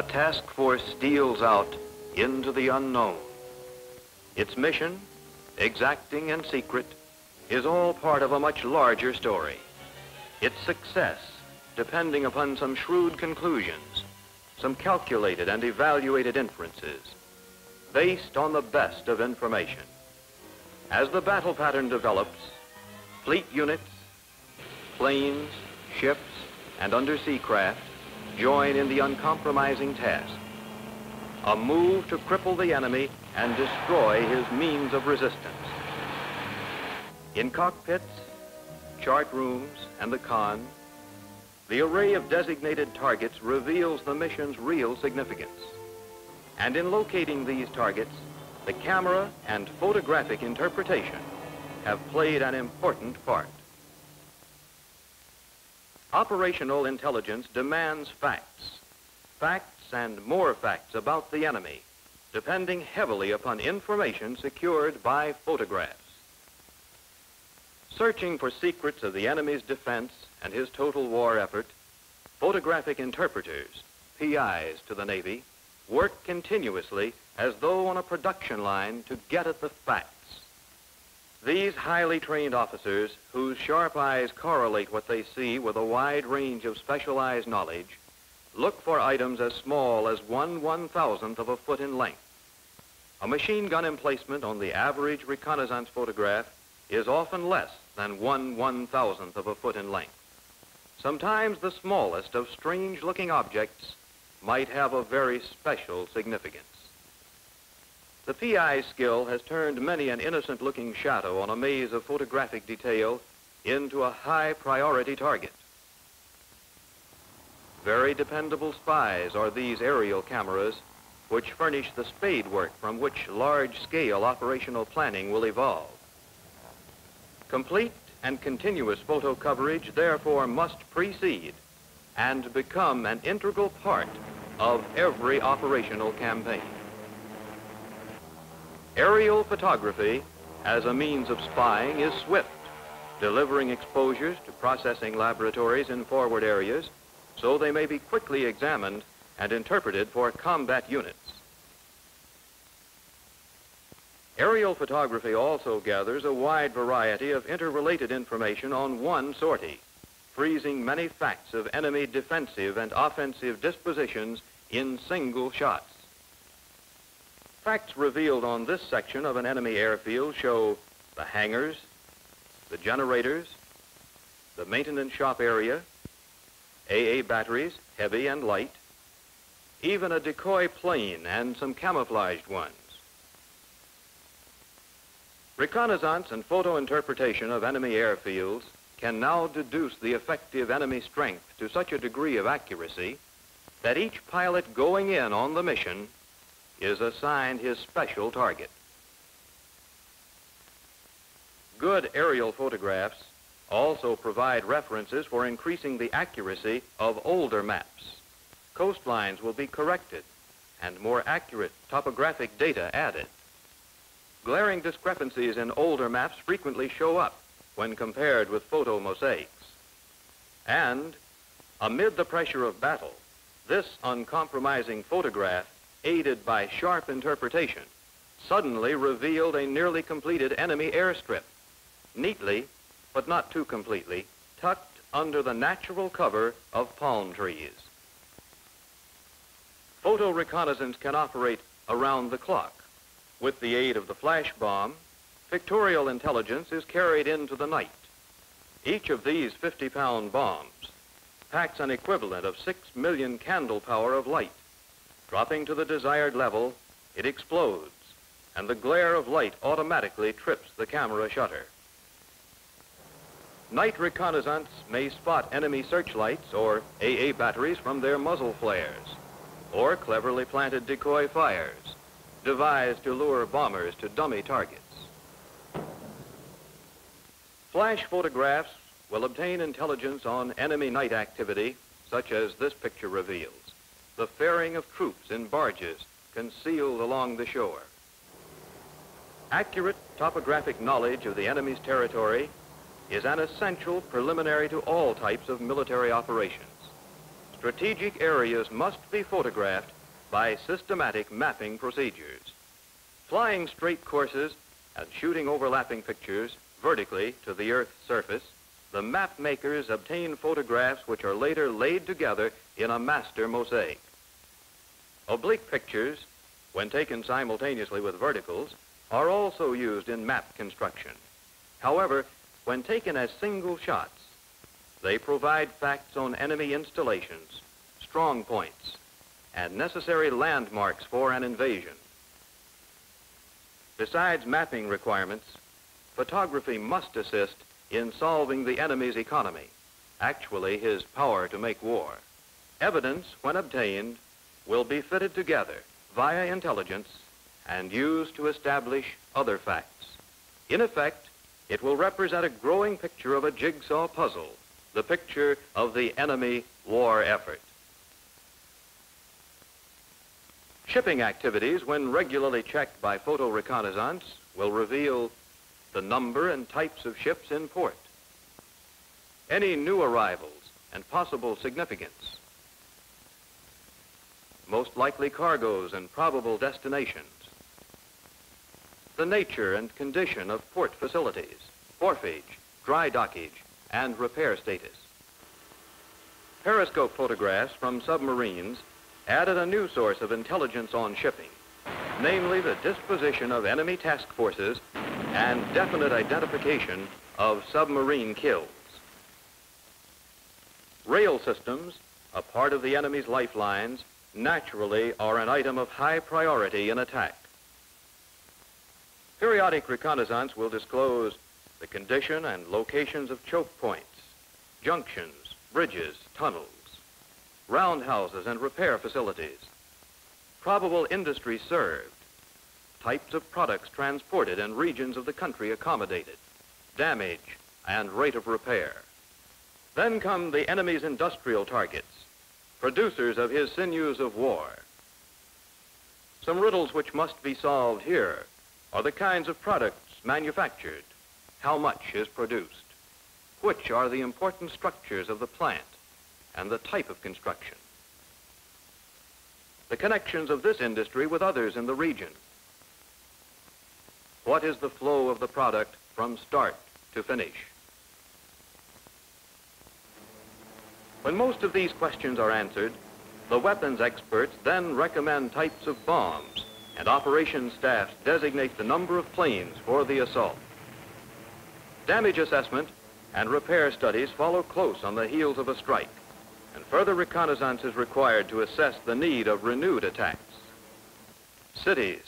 a task force steals out into the unknown. Its mission, exacting and secret, is all part of a much larger story. Its success depending upon some shrewd conclusions, some calculated and evaluated inferences, based on the best of information. As the battle pattern develops, fleet units, planes, ships, and undersea craft join in the uncompromising task. A move to cripple the enemy and destroy his means of resistance. In cockpits, chart rooms, and the con, the array of designated targets reveals the mission's real significance. And in locating these targets, the camera and photographic interpretation have played an important part. Operational intelligence demands facts. Facts and more facts about the enemy, depending heavily upon information secured by photographs. Searching for secrets of the enemy's defense and his total war effort, photographic interpreters, PIs to the Navy, work continuously as though on a production line to get at the facts. These highly trained officers, whose sharp eyes correlate what they see with a wide range of specialized knowledge, look for items as small as one one-thousandth of a foot in length. A machine gun emplacement on the average reconnaissance photograph is often less than one one-thousandth of a foot in length. Sometimes the smallest of strange-looking objects might have a very special significance. The PI's skill has turned many an innocent-looking shadow on a maze of photographic detail into a high-priority target. Very dependable spies are these aerial cameras which furnish the spade work from which large-scale operational planning will evolve. Complete and continuous photo coverage therefore must precede and become an integral part of every operational campaign. Aerial photography as a means of spying is swift, delivering exposures to processing laboratories in forward areas so they may be quickly examined and interpreted for combat units. Aerial photography also gathers a wide variety of interrelated information on one sortie, freezing many facts of enemy defensive and offensive dispositions in single shots. Facts revealed on this section of an enemy airfield show the hangars, the generators, the maintenance shop area, AA batteries, heavy and light, even a decoy plane and some camouflaged ones. Reconnaissance and photo interpretation of enemy airfields can now deduce the effective enemy strength to such a degree of accuracy that each pilot going in on the mission is assigned his special target. Good aerial photographs also provide references for increasing the accuracy of older maps. Coastlines will be corrected and more accurate topographic data added. Glaring discrepancies in older maps frequently show up when compared with photo mosaics. And amid the pressure of battle, this uncompromising photograph aided by sharp interpretation, suddenly revealed a nearly completed enemy airstrip, neatly, but not too completely, tucked under the natural cover of palm trees. Photo reconnaissance can operate around the clock. With the aid of the flash bomb, pictorial intelligence is carried into the night. Each of these 50-pound bombs packs an equivalent of 6 million candle power of light Dropping to the desired level, it explodes, and the glare of light automatically trips the camera shutter. Night reconnaissance may spot enemy searchlights or AA batteries from their muzzle flares, or cleverly planted decoy fires, devised to lure bombers to dummy targets. Flash photographs will obtain intelligence on enemy night activity, such as this picture reveals the ferrying of troops in barges concealed along the shore. Accurate topographic knowledge of the enemy's territory is an essential preliminary to all types of military operations. strategic areas must be photographed by systematic mapping procedures. Flying straight courses and shooting overlapping pictures vertically to the Earth's surface, the map makers obtain photographs which are later laid together in a master mosaic. Oblique pictures, when taken simultaneously with verticals, are also used in map construction. However, when taken as single shots, they provide facts on enemy installations, strong points, and necessary landmarks for an invasion. Besides mapping requirements, photography must assist in solving the enemy's economy, actually his power to make war. Evidence, when obtained, will be fitted together via intelligence and used to establish other facts. In effect, it will represent a growing picture of a jigsaw puzzle, the picture of the enemy war effort. Shipping activities, when regularly checked by photo reconnaissance, will reveal the number and types of ships in port, any new arrivals and possible significance, most likely cargoes and probable destinations, the nature and condition of port facilities, wharfage, dry dockage, and repair status. Periscope photographs from submarines added a new source of intelligence on shipping, namely the disposition of enemy task forces and definite identification of submarine kills. Rail systems, a part of the enemy's lifelines, naturally are an item of high priority in attack. Periodic reconnaissance will disclose the condition and locations of choke points, junctions, bridges, tunnels, roundhouses and repair facilities, probable industry served, types of products transported and regions of the country accommodated, damage and rate of repair. Then come the enemy's industrial targets, producers of his sinews of war. Some riddles which must be solved here are the kinds of products manufactured, how much is produced, which are the important structures of the plant, and the type of construction. The connections of this industry with others in the region. What is the flow of the product from start to finish? When most of these questions are answered, the weapons experts then recommend types of bombs, and operations staffs designate the number of planes for the assault. Damage assessment and repair studies follow close on the heels of a strike and further reconnaissance is required to assess the need of renewed attacks. Cities,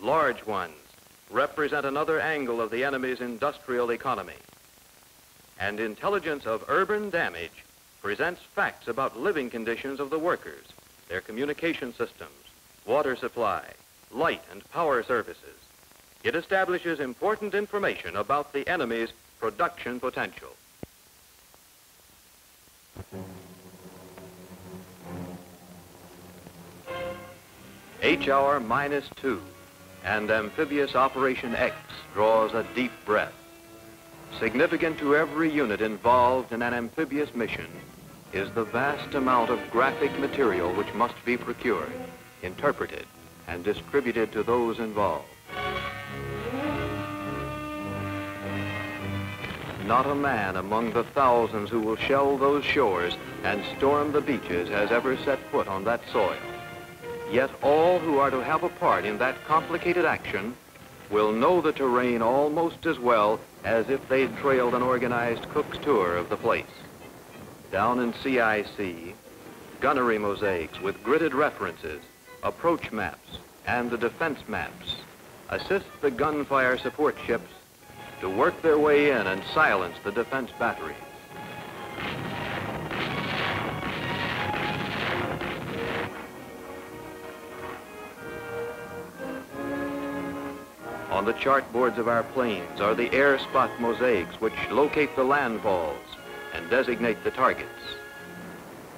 large ones, represent another angle of the enemy's industrial economy. And intelligence of urban damage presents facts about living conditions of the workers, their communication systems, water supply, light and power services. It establishes important information about the enemy's production potential. H-hour minus two, and amphibious Operation X draws a deep breath. Significant to every unit involved in an amphibious mission is the vast amount of graphic material which must be procured, interpreted, and distributed to those involved. Not a man among the thousands who will shell those shores and storm the beaches has ever set foot on that soil. Yet all who are to have a part in that complicated action will know the terrain almost as well as if they'd trailed an organized cook's tour of the place. Down in CIC, gunnery mosaics with gridded references, approach maps, and the defense maps assist the gunfire support ships to work their way in and silence the defense batteries. On the chart boards of our planes are the air spot mosaics which locate the landfalls and designate the targets.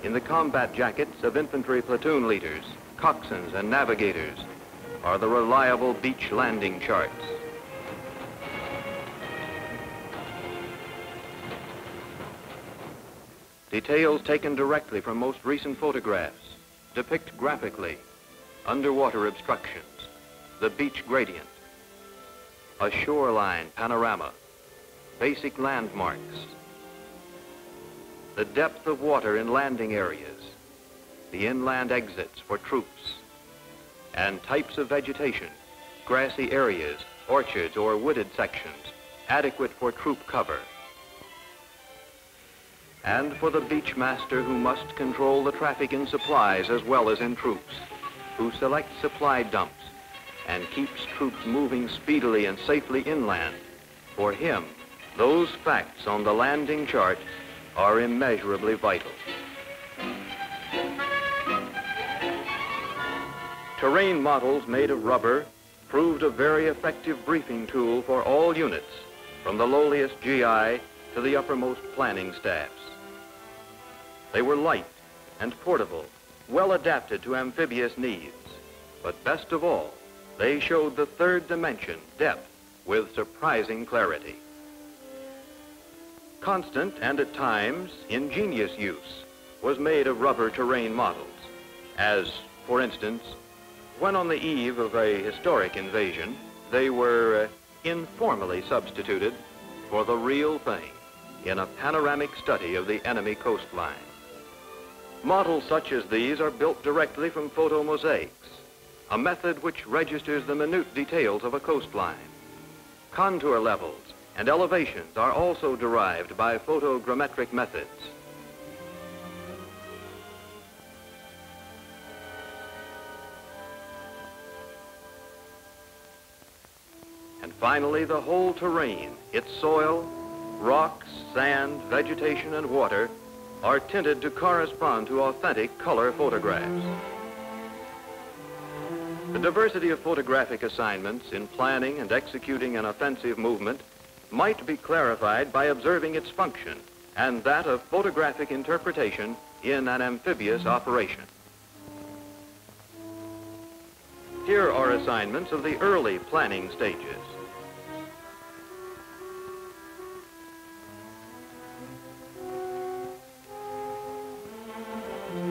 In the combat jackets of infantry platoon leaders, coxswains, and navigators are the reliable beach landing charts. Details taken directly from most recent photographs depict graphically underwater obstructions, the beach gradient, a shoreline panorama, basic landmarks, the depth of water in landing areas, the inland exits for troops, and types of vegetation, grassy areas, orchards, or wooded sections, adequate for troop cover. And for the beach master who must control the traffic in supplies as well as in troops, who selects supply dumps and keeps troops moving speedily and safely inland. For him, those facts on the landing chart are immeasurably vital. Terrain models made of rubber proved a very effective briefing tool for all units, from the lowliest GI to the uppermost planning staffs. They were light and portable, well adapted to amphibious needs. But best of all, they showed the third dimension, depth, with surprising clarity. Constant and at times ingenious use was made of rubber terrain models, as, for instance, when on the eve of a historic invasion, they were uh, informally substituted for the real thing in a panoramic study of the enemy coastline. Models such as these are built directly from photomosaics, a method which registers the minute details of a coastline. Contour levels and elevations are also derived by photogrammetric methods. And finally, the whole terrain, its soil, rocks, sand, vegetation, and water are tinted to correspond to authentic color photographs. The diversity of photographic assignments in planning and executing an offensive movement might be clarified by observing its function and that of photographic interpretation in an amphibious operation. Here are assignments of the early planning stages.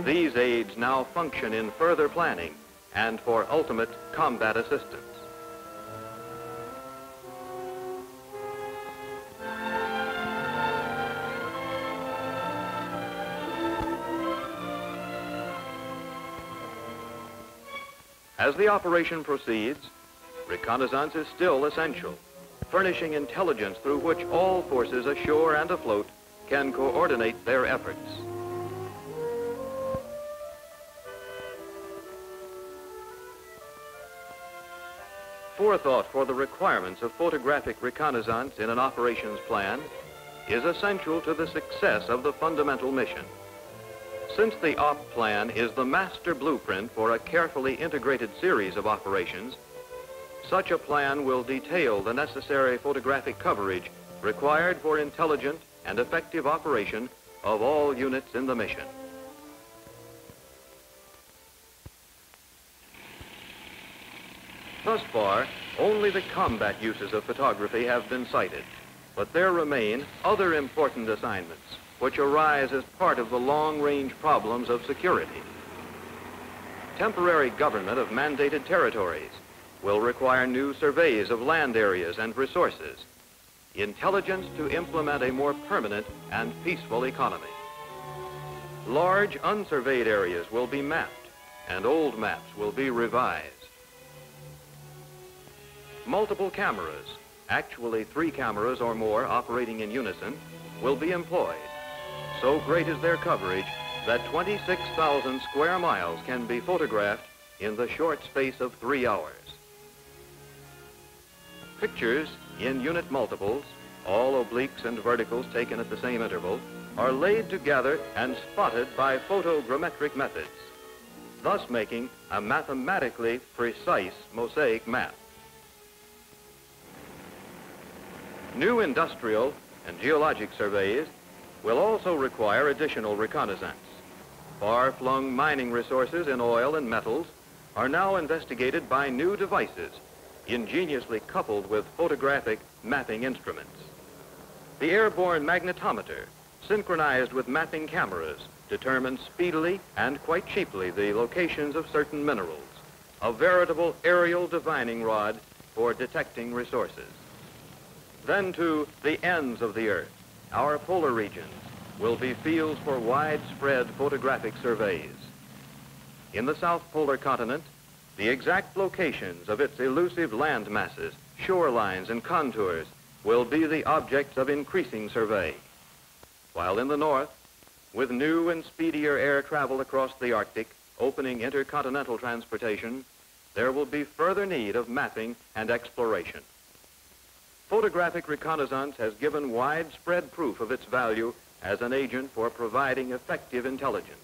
These aids now function in further planning and for ultimate combat assistance. As the operation proceeds, reconnaissance is still essential, furnishing intelligence through which all forces ashore and afloat can coordinate their efforts. Forethought for the requirements of photographic reconnaissance in an operations plan is essential to the success of the fundamental mission. Since the OP plan is the master blueprint for a carefully integrated series of operations, such a plan will detail the necessary photographic coverage required for intelligent and effective operation of all units in the mission. Thus far, only the combat uses of photography have been cited, but there remain other important assignments which arise as part of the long-range problems of security. Temporary government of mandated territories will require new surveys of land areas and resources, intelligence to implement a more permanent and peaceful economy. Large unsurveyed areas will be mapped and old maps will be revised. Multiple cameras, actually three cameras or more operating in unison, will be employed. So great is their coverage that 26,000 square miles can be photographed in the short space of three hours. Pictures in unit multiples, all obliques and verticals taken at the same interval, are laid together and spotted by photogrammetric methods, thus making a mathematically precise mosaic map. New industrial and geologic surveys will also require additional reconnaissance. Far-flung mining resources in oil and metals are now investigated by new devices ingeniously coupled with photographic mapping instruments. The airborne magnetometer synchronized with mapping cameras, determines speedily and quite cheaply the locations of certain minerals, a veritable aerial divining rod for detecting resources. Then to the ends of the Earth, our polar regions will be fields for widespread photographic surveys. In the South Polar Continent, the exact locations of its elusive land masses, shorelines, and contours will be the objects of increasing survey. While in the north, with new and speedier air travel across the Arctic, opening intercontinental transportation, there will be further need of mapping and exploration. Photographic reconnaissance has given widespread proof of its value as an agent for providing effective intelligence.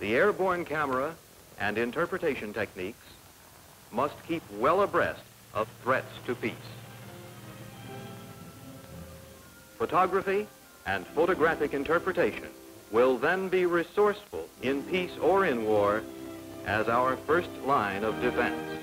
The airborne camera and interpretation techniques must keep well abreast of threats to peace. Photography and photographic interpretation will then be resourceful in peace or in war as our first line of defense.